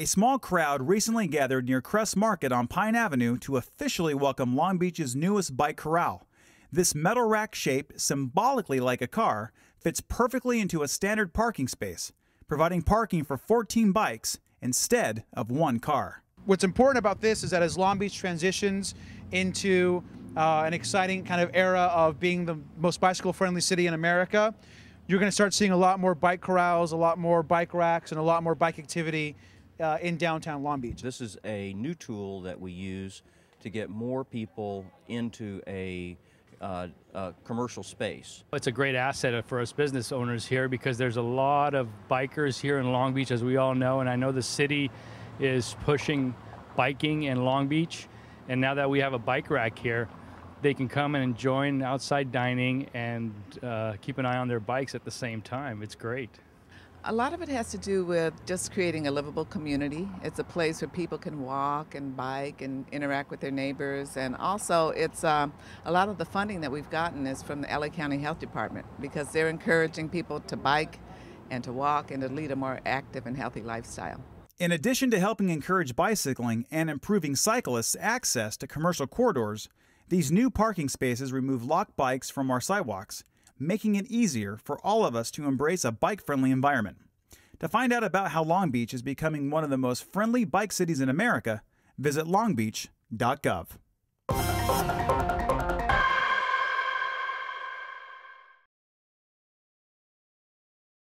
A small crowd recently gathered near Crest Market on Pine Avenue to officially welcome Long Beach's newest bike corral. This metal rack shape, symbolically like a car, fits perfectly into a standard parking space, providing parking for 14 bikes instead of one car. What's important about this is that as Long Beach transitions into uh, an exciting kind of era of being the most bicycle friendly city in America, you're going to start seeing a lot more bike corrals, a lot more bike racks, and a lot more bike activity uh, in downtown Long Beach. This is a new tool that we use to get more people into a uh, uh, commercial space. It's a great asset for us business owners here because there's a lot of bikers here in Long Beach, as we all know, and I know the city is pushing biking in Long Beach. And now that we have a bike rack here, they can come and join outside dining and uh, keep an eye on their bikes at the same time. It's great. A lot of it has to do with just creating a livable community. It's a place where people can walk and bike and interact with their neighbors. And also, it's um, a lot of the funding that we've gotten is from the LA County Health Department because they're encouraging people to bike and to walk and to lead a more active and healthy lifestyle. In addition to helping encourage bicycling and improving cyclists' access to commercial corridors, these new parking spaces remove locked bikes from our sidewalks making it easier for all of us to embrace a bike friendly environment. To find out about how Long Beach is becoming one of the most friendly bike cities in America, visit longbeach.gov.